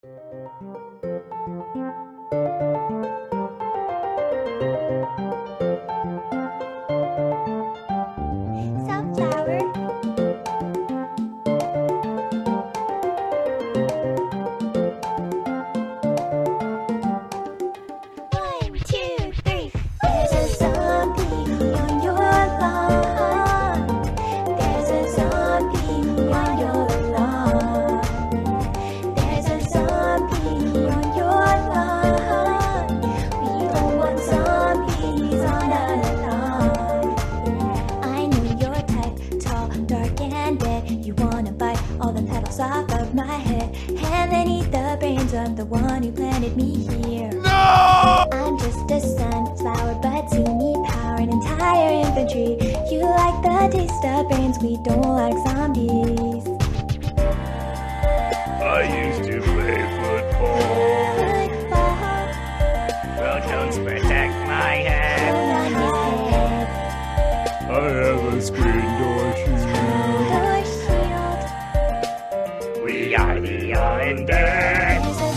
Sunflower. Off of my head, and then eat the brains of the one who planted me here. No! I'm just a sunflower, but you need power and entire infantry. You like the taste of brains, we don't like zombies. I used to play football. Well, don't protect my head. on his head, I have a screen door the island.